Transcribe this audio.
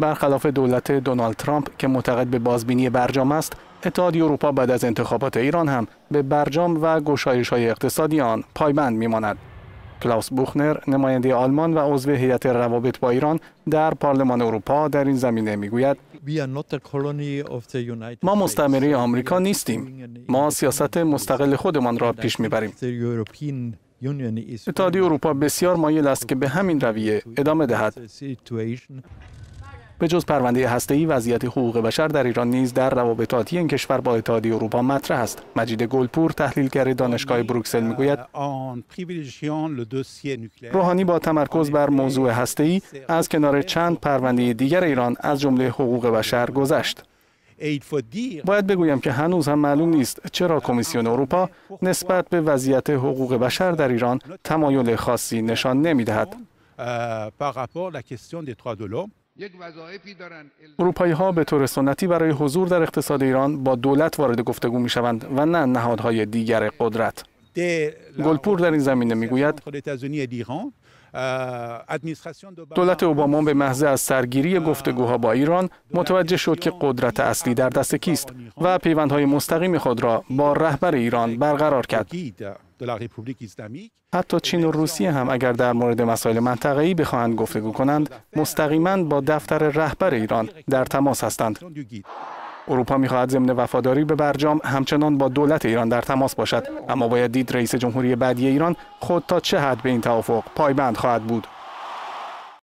برخلاف دولت دونالد ترامپ که معتقد به بازبینی برجام است اتحادیه اروپا بعد از انتخابات ایران هم به برجام و گشایش های اقتصادی آن پایبند میماند. کلاوس بوخنر نماینده آلمان و عضو هیئت روابط با ایران در پارلمان اروپا در این زمینه می‌گوید ما مستعمره آمریکا نیستیم. ما سیاست مستقل خودمان را پیش می‌بریم. اتحادیه اروپا بسیار مایل است که به همین رویه ادامه دهد. به جز پرونده هسته‌ای وضعیت حقوق بشر در ایران نیز در روابطاتی این کشور با اتحادیه اروپا مطرح است مجید گلپور تحلیلگر دانشگاه بروکسل می‌گوید روحانی با تمرکز بر موضوع هسته‌ای از کنار چند پرونده دیگر ایران از جمله حقوق بشر گذشت باید بگویم که هنوز هم معلوم نیست چرا کمیسیون اروپا نسبت به وضعیت حقوق بشر در ایران تمایل خاصی نشان نمی‌دهد. اروپایی ها به طور سنتی برای حضور در اقتصاد ایران با دولت وارد گفتگو می شوند و نه نهادهای دیگر قدرت. گلپور در این زمینه می گوید دولت اوباما به محض از سرگیری گفتگوها با ایران متوجه شد که قدرت اصلی در دست کیست و پیوندهای مستقیم خود را با رهبر ایران برقرار کرد. حتی چین و روسیه هم اگر در مورد مسائل منطقه‌ای بخواهند گفتگو کنند مستقیما با دفتر رهبر ایران در تماس هستند. اروپا می‌خواهد ضمن وفاداری به برجام همچنان با دولت ایران در تماس باشد. اما باید دید رئیس جمهوری بعدی ایران خود تا چه حد به این توافق پایبند خواهد بود.